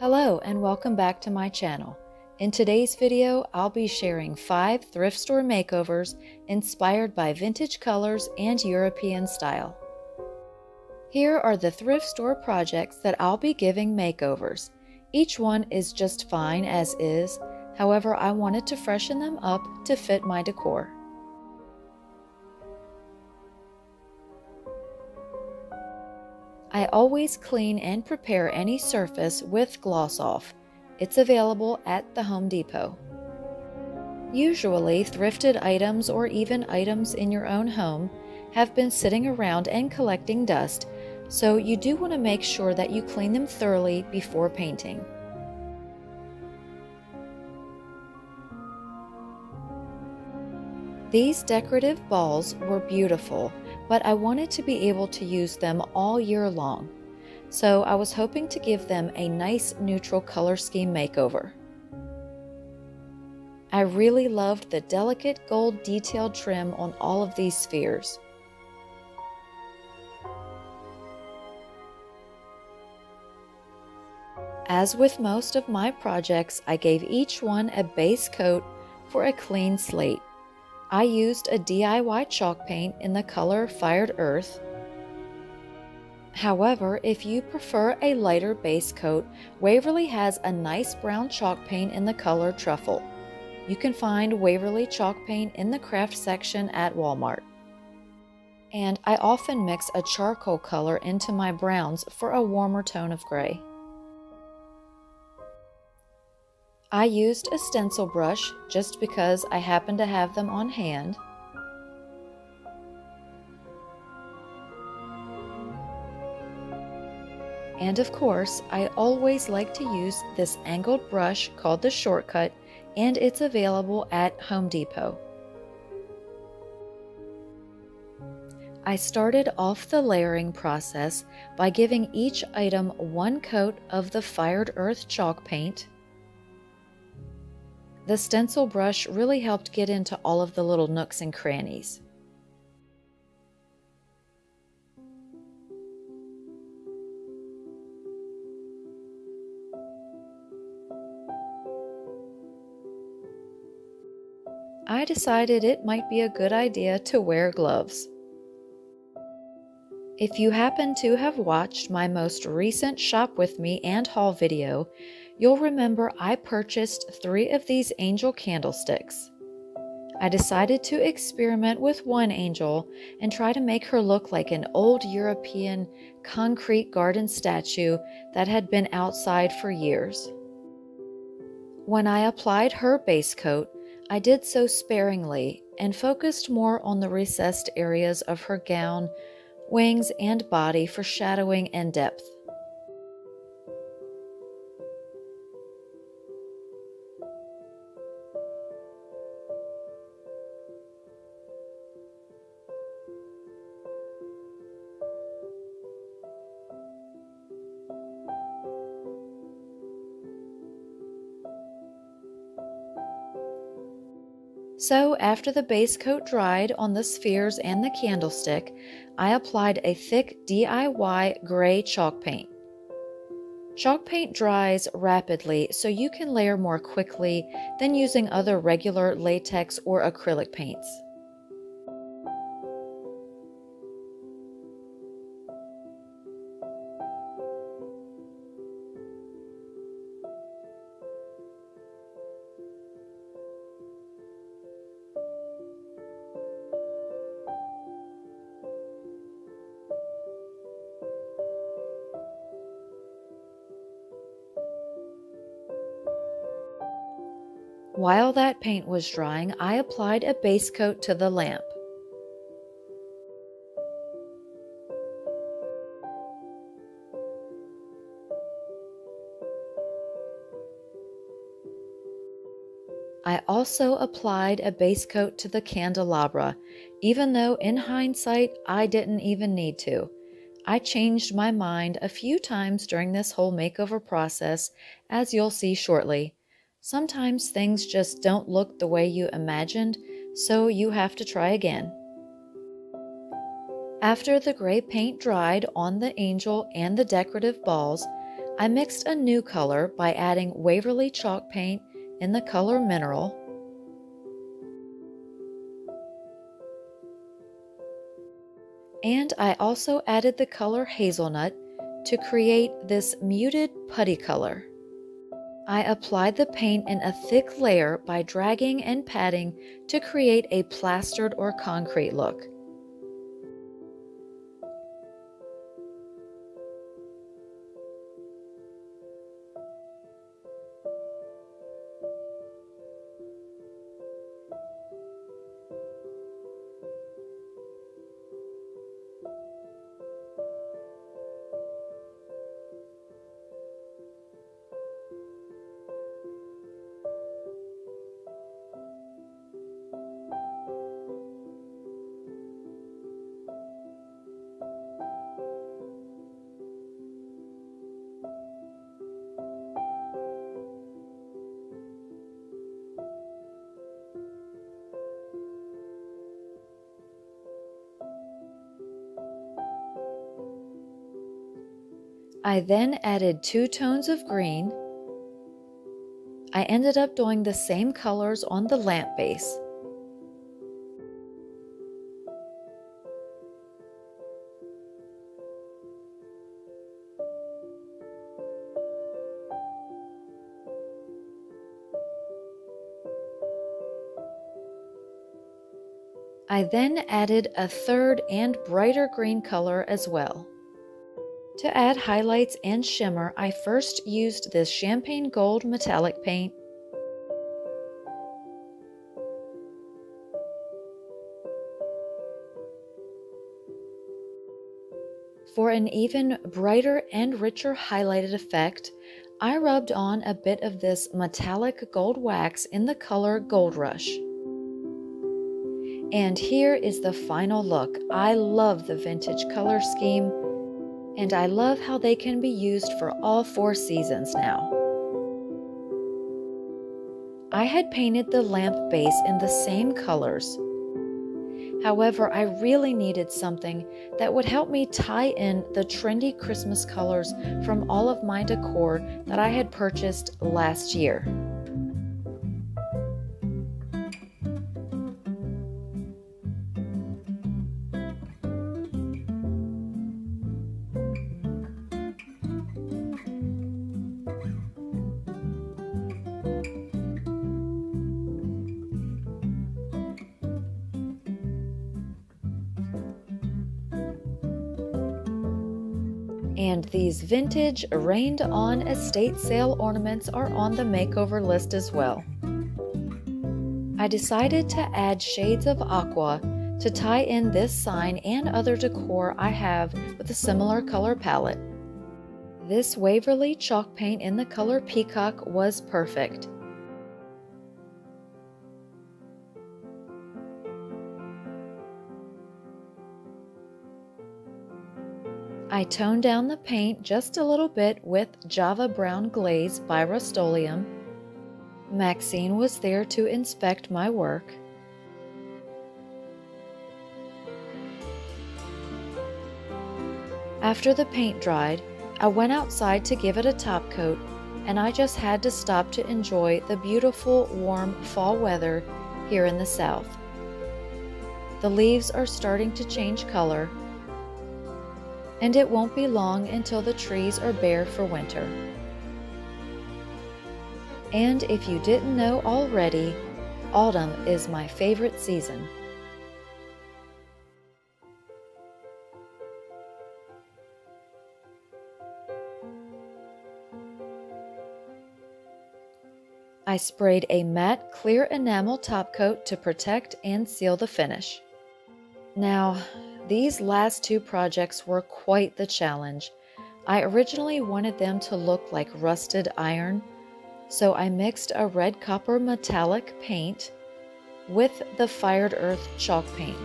Hello and welcome back to my channel. In today's video, I'll be sharing 5 thrift store makeovers inspired by vintage colors and European style. Here are the thrift store projects that I'll be giving makeovers. Each one is just fine as is, however I wanted to freshen them up to fit my decor. I always clean and prepare any surface with Gloss Off. It's available at the Home Depot. Usually, thrifted items or even items in your own home have been sitting around and collecting dust, so you do want to make sure that you clean them thoroughly before painting. These decorative balls were beautiful but I wanted to be able to use them all year long. So I was hoping to give them a nice neutral color scheme makeover. I really loved the delicate gold detailed trim on all of these spheres. As with most of my projects, I gave each one a base coat for a clean slate. I used a DIY chalk paint in the color Fired Earth. However, if you prefer a lighter base coat, Waverly has a nice brown chalk paint in the color Truffle. You can find Waverly chalk paint in the craft section at Walmart. And I often mix a charcoal color into my browns for a warmer tone of gray. I used a stencil brush just because I happen to have them on hand. And of course, I always like to use this angled brush called the Shortcut and it's available at Home Depot. I started off the layering process by giving each item one coat of the Fired Earth chalk paint the stencil brush really helped get into all of the little nooks and crannies. I decided it might be a good idea to wear gloves. If you happen to have watched my most recent Shop With Me and haul video, you'll remember I purchased three of these angel candlesticks. I decided to experiment with one angel and try to make her look like an old European concrete garden statue that had been outside for years. When I applied her base coat, I did so sparingly and focused more on the recessed areas of her gown, wings, and body for shadowing and depth. So, after the base coat dried on the spheres and the candlestick, I applied a thick DIY gray chalk paint. Chalk paint dries rapidly, so you can layer more quickly than using other regular latex or acrylic paints. While that paint was drying, I applied a base coat to the lamp. I also applied a base coat to the candelabra, even though in hindsight I didn't even need to. I changed my mind a few times during this whole makeover process, as you'll see shortly. Sometimes things just don't look the way you imagined, so you have to try again. After the gray paint dried on the angel and the decorative balls, I mixed a new color by adding Waverly chalk paint in the color Mineral. And I also added the color Hazelnut to create this muted putty color. I applied the paint in a thick layer by dragging and patting to create a plastered or concrete look. I then added two tones of green. I ended up doing the same colors on the lamp base. I then added a third and brighter green color as well. To add highlights and shimmer, I first used this champagne gold metallic paint. For an even brighter and richer highlighted effect, I rubbed on a bit of this metallic gold wax in the color Gold Rush. And here is the final look. I love the vintage color scheme and I love how they can be used for all four seasons now. I had painted the lamp base in the same colors. However, I really needed something that would help me tie in the trendy Christmas colors from all of my decor that I had purchased last year. And these vintage rained on estate sale ornaments are on the makeover list as well. I decided to add shades of aqua to tie in this sign and other decor I have with a similar color palette. This Waverly chalk paint in the color Peacock was perfect. I toned down the paint just a little bit with Java Brown Glaze by Rust-Oleum. Maxine was there to inspect my work. After the paint dried, I went outside to give it a top coat, and I just had to stop to enjoy the beautiful, warm fall weather here in the south. The leaves are starting to change color, and it won't be long until the trees are bare for winter. And if you didn't know already, autumn is my favorite season. I sprayed a matte clear enamel top coat to protect and seal the finish. Now, these last two projects were quite the challenge. I originally wanted them to look like rusted iron, so I mixed a red copper metallic paint with the fired earth chalk paint.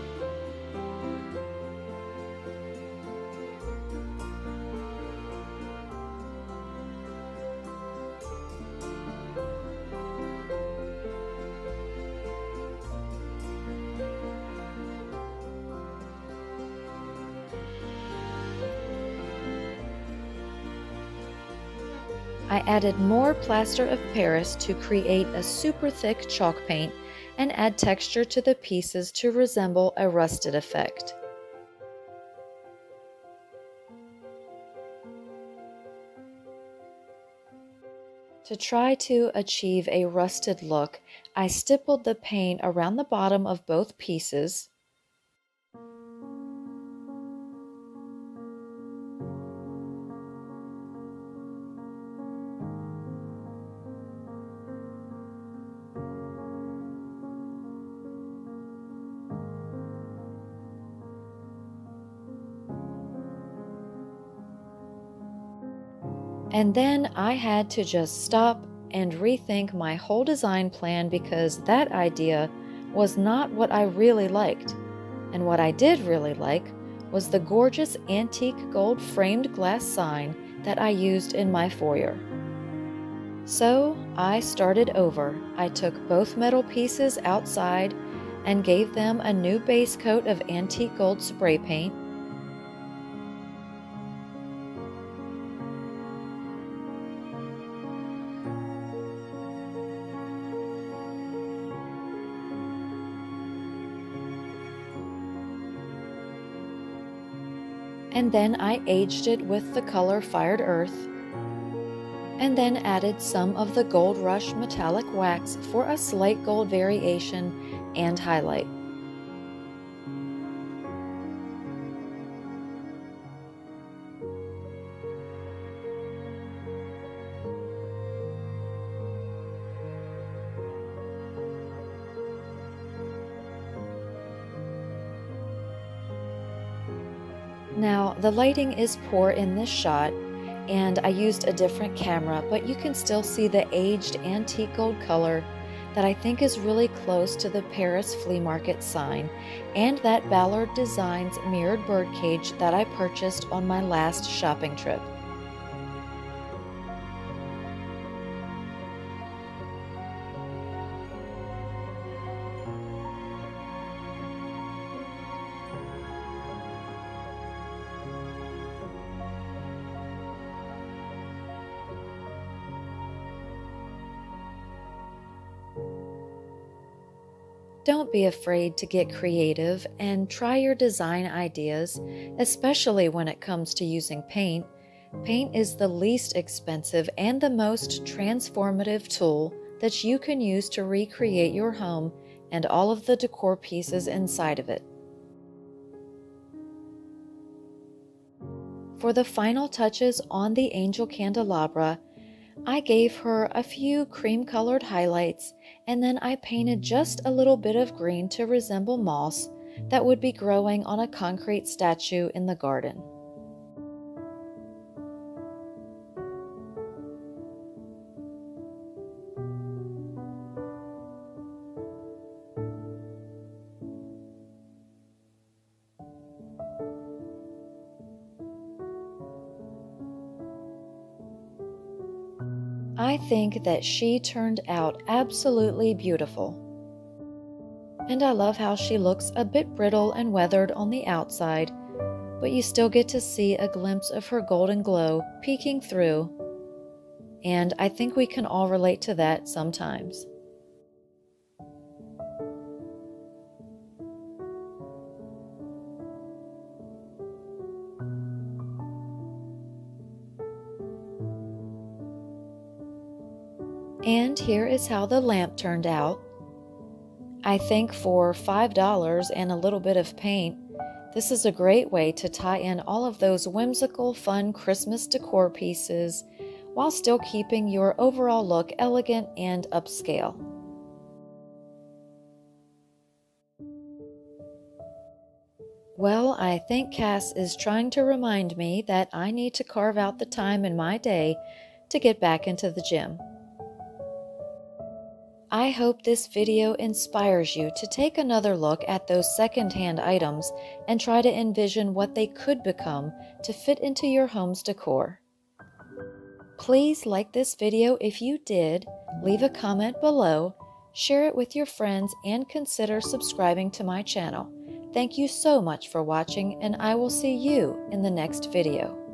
I added more plaster of Paris to create a super thick chalk paint and add texture to the pieces to resemble a rusted effect. To try to achieve a rusted look, I stippled the paint around the bottom of both pieces And then I had to just stop and rethink my whole design plan because that idea was not what I really liked. And what I did really like was the gorgeous antique gold framed glass sign that I used in my foyer. So I started over. I took both metal pieces outside and gave them a new base coat of antique gold spray paint and then I aged it with the color Fired Earth, and then added some of the Gold Rush metallic wax for a slight gold variation and highlight. Now, the lighting is poor in this shot, and I used a different camera, but you can still see the aged antique gold color that I think is really close to the Paris flea market sign, and that Ballard Designs mirrored birdcage that I purchased on my last shopping trip. Don't be afraid to get creative and try your design ideas, especially when it comes to using paint. Paint is the least expensive and the most transformative tool that you can use to recreate your home and all of the decor pieces inside of it. For the final touches on the angel candelabra, I gave her a few cream colored highlights and then I painted just a little bit of green to resemble moss that would be growing on a concrete statue in the garden. Think that she turned out absolutely beautiful. And I love how she looks a bit brittle and weathered on the outside, but you still get to see a glimpse of her golden glow peeking through. And I think we can all relate to that sometimes. And here is how the lamp turned out. I think for $5 and a little bit of paint, this is a great way to tie in all of those whimsical, fun Christmas decor pieces while still keeping your overall look elegant and upscale. Well, I think Cass is trying to remind me that I need to carve out the time in my day to get back into the gym. I hope this video inspires you to take another look at those secondhand items and try to envision what they could become to fit into your home's decor. Please like this video if you did, leave a comment below, share it with your friends, and consider subscribing to my channel. Thank you so much for watching, and I will see you in the next video.